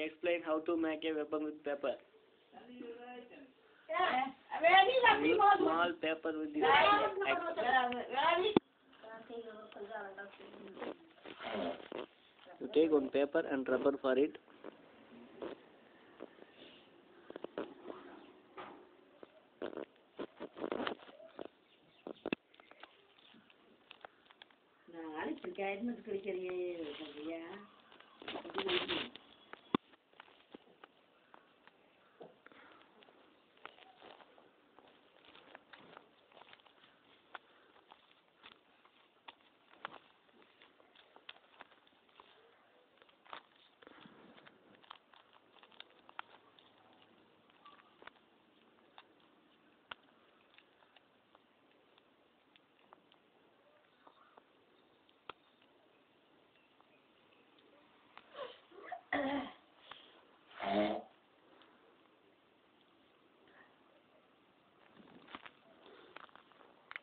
explain how to make a weapon with paper. Very lucky Use one. small paper with the axe. Very. You take one paper and rubber for it. நாளை இப்படி கைட்மெண்ட் கிடைக்கிறியே ஐயா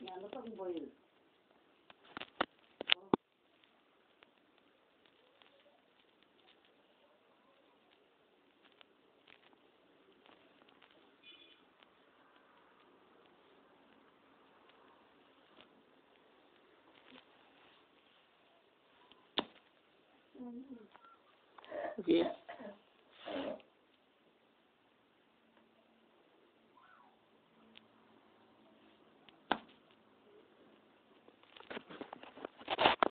nhà nó không về Yeah.